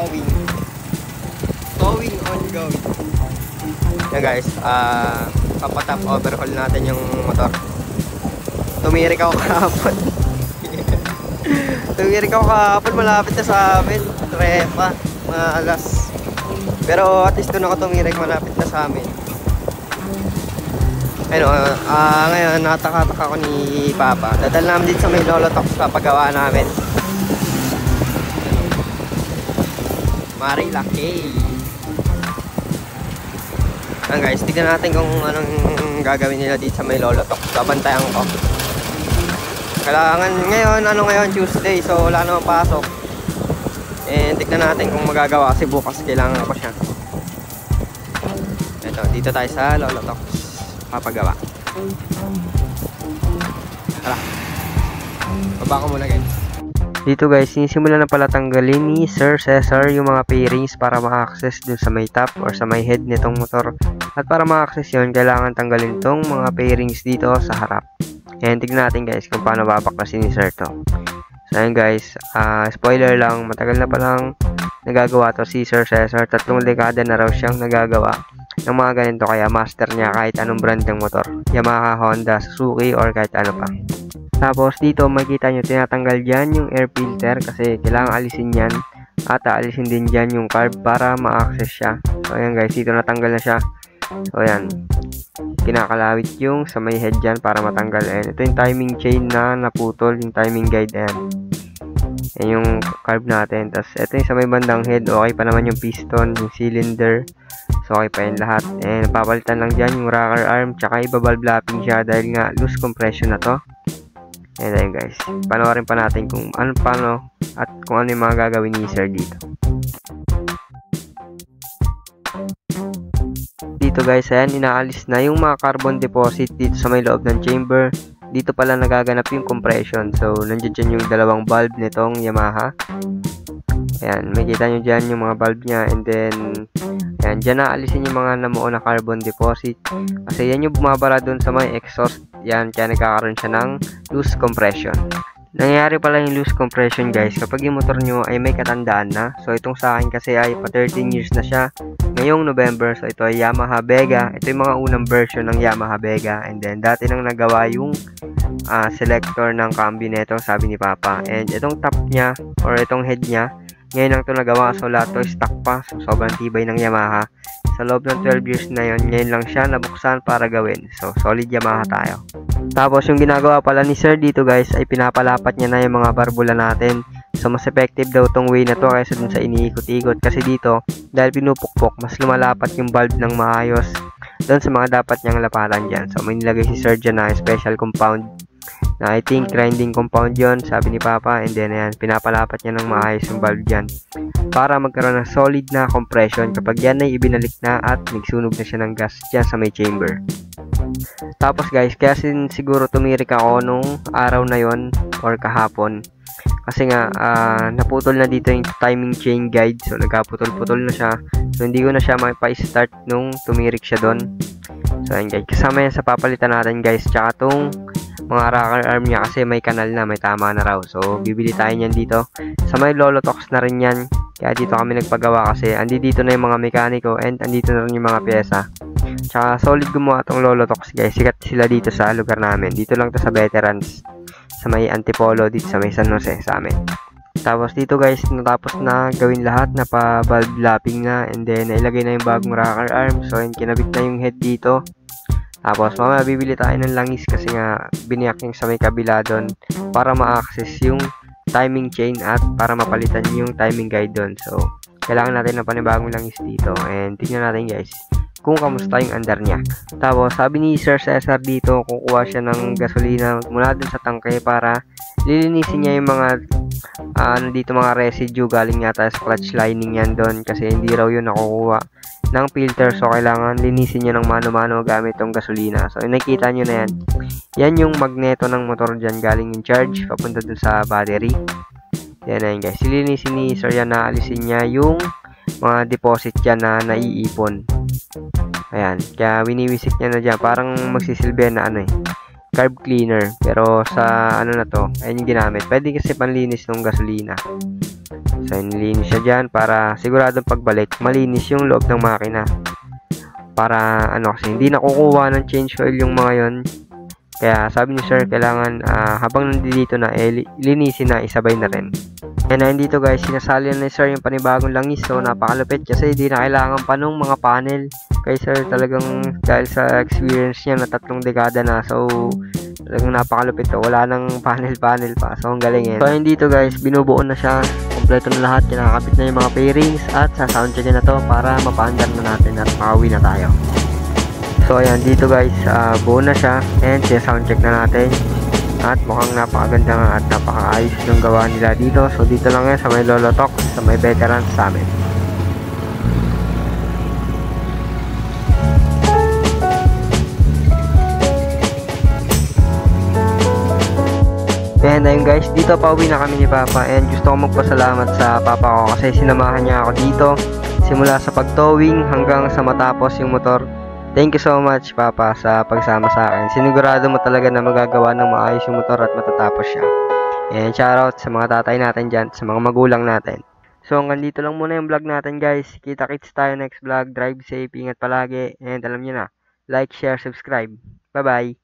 towing. Towing ongoing. Yan guys, ah, papatap overhaul natin yung motor. Tumirik ako kahapon. Tumirik ako kahapon, malapit na sa amin. Trepa, mga alas. Pero at least doon ako tumirik, malapit na sa amin. Ano, ah ngayon, nataka-taka ko ni Papa. Dadal namin dito sa may Lolo Talks papagawa namin. Marilaki. Ayan guys, tignan natin kung anong gagawin nila dito sa may Lolo Talks. Babantayan ko. Kailangan ngayon, ano ngayon, Tuesday, so wala namang pasok. And tignan natin kung magagawa kasi bukas kailangan ko siya. Ito, dito tayo sa Lolo Talks papagawa. Tara. Baba ko muna guys. Dito guys, sinisimulan na pala tanggalin ni Sir Cesar yung mga pairings para maka-access dun sa may top or sa may head nitong motor. At para maka-access yun, kailangan tanggalin tong mga pairings dito sa harap. Ayan, tignan natin guys kung paano babaklasin ni Sir to. So ayun guys, uh, spoiler lang, matagal na palang nagagawa to si Sir Cesar. Tatlong dekada na raw siyang nagagawa ng mga ganito kaya master niya kahit anong brand ng motor. Yamaha, Honda, Suzuki or kahit ano pa. Tapos dito makikita nyo tinatanggal dyan yung air filter kasi kailangan alisin yan at aalisin din dyan yung carb para ma-access siya. So ayan guys, dito natanggal na siya. So ayan, kinakalawit yung sa may head dyan para matanggal. Ayan, ito yung timing chain na naputol, yung timing guide. Ayan. Yan yung carb natin. Tapos ito yung sa may bandang head, okay pa naman yung piston, yung cylinder. So, okay pa yun lahat. And, papalitan lang dyan yung rocker arm, tsaka iba-valve lapping siya dahil nga loose compression na to. And ayun guys, panoorin pa natin kung ano paano at kung ano yung mga gagawin ni sir dito. Dito guys, ayan, inaalis na yung mga carbon deposit dito sa may loob ng chamber. Dito pala nagaganap yung compression. So, nandiyan dyan yung dalawang valve nitong Yamaha. Ayan, makikita nyo dyan yung mga valve niya and then Ayan, dyan naalisin yung mga namuo na carbon deposit. Kasi yan yung bumabara dun sa may exhaust. Yan, kaya nagkakaroon siya ng loose compression. Nangyayari pala yung loose compression guys kapag yung motor nyo ay may katandaan na. So itong sa akin kasi ay pa 13 years na siya ngayong November. So ito ay Yamaha Vega. Ito yung mga unang version ng Yamaha Vega. And then dati nang nagawa yung uh, selector ng cambio nito sabi ni Papa. And itong top niya or itong head niya ngayon lang ito nagawa so lahat to stock pa. So sobrang tibay ng Yamaha. Sa loob ng 12 years na yon ngayon lang siya nabuksan para gawin. So solid Yamaha tayo. Tapos yung ginagawa pala ni sir dito guys ay pinapalapat niya na yung mga barbula natin. So mas effective daw tong way na to kaysa dun sa iniikot-ikot. Kasi dito dahil pinupukpok mas lumalapat yung bulb ng maayos doon sa mga dapat niyang lapatan dyan. So may nilagay si sir dyan na special compound na I think grinding compound yon sabi ni Papa. And then ayan pinapalapat niya ng maayos yung valve dyan para magkaroon ng solid na compression. Kapag yan ay ibinalik na at nagsunog na siya ng gas dyan sa may chamber. Tapos guys kaya sin siguro tumirik ako nung araw na yon or kahapon. Kasi nga uh, naputol na dito yung timing chain guide. So nagkaputol-putol na siya. So hindi ko na siya maipa-start nung tumirik siya doon so ayun guys kasama yan sa papalitan natin guys. Tsaka tong mga rocker arm niya kasi may kanal na, may tama na raw. So, bibili tayo niyan dito. Sa may Lolo Talks na rin yan. Kaya dito kami nagpagawa kasi andi dito na yung mga mekaniko and andito na rin yung mga pyesa. Tsaka solid gumawa tong Lolo Talks guys. Sikat sila dito sa lugar namin. Dito lang to sa veterans. Sa may Antipolo dito sa may San Jose sa amin. Tapos dito guys, natapos na gawin lahat na pa valve lapping na and then nailagay na yung bagong rocker arm. So, yun, kinabit na yung head dito. Tapos mamaya bibili tayo ng langis kasi nga biniyak yung sa may kabila doon para ma-access yung timing chain at para mapalitan yung timing guide doon. So, kailangan natin ng panibagong langis dito. And tingnan natin guys kung kamusta yung andar niya. Tapos, sabi ni Sir Cesar dito, kukuha siya ng gasolina mula dun sa tangke para lilinisin niya yung mga uh, ano dito mga residue galing yata sa clutch lining yan doon kasi hindi raw yun nakukuha ng filter. So kailangan linisin nyo ng mano-mano gamit tong gasolina. So nakita nyo na yan. Yan yung magneto ng motor dyan galing yung charge papunta dun sa battery. Yan na yun guys. Silinisin ni sir yan na alisin niya yung mga deposit dyan na naiipon. Ayan. Kaya winiwisik niya na dyan. Parang magsisilbi na ano eh carb cleaner pero sa ano na to ayun yung ginamit pwede kasi panlinis ng gasolina So, nilinis siya dyan para siguradong pagbalik, malinis yung loob ng makina. Para, ano, kasi hindi nakukuha ng change oil yung mga yon Kaya, sabi ni sir, kailangan ah, habang nandito na, eh, li- linisin na, isabay na rin. And ayun dito guys, sinasali na ni sir yung panibagong langis. So, napakalupit kasi hindi na kailangan pa nung mga panel. Kay sir, talagang dahil sa experience niya na tatlong dekada na. So, talagang napakalupit to. Wala nang panel-panel pa. So, ang galing eh. So, ayun dito guys, binubuo na siya. Kompleto na lahat. Kinakapit na yung mga pairings at sa soundcheckin na to para mapaandar na natin at makauwi na tayo. So, ayan, dito guys, ah, buo na siya. And, siya-soundcheck na natin. At mukhang napakaganda nga at napakaayos yung gawa nila dito. So, dito lang yan sa may Lolo Talk, sa may veterans sa amin. And ayun guys, dito pauwi na kami ni Papa and gusto ko magpasalamat sa Papa ko kasi sinamahan niya ako dito simula sa pagtowing hanggang sa matapos yung motor. Thank you so much Papa sa pagsama sa akin. Sinigurado mo talaga na magagawa ng maayos yung motor at matatapos siya. And shoutout sa mga tatay natin dyan, sa mga magulang natin. So hanggang dito lang muna yung vlog natin guys. Kita-kits tayo next vlog. Drive safe, ingat palagi. And alam niyo na, like, share, subscribe. Bye-bye!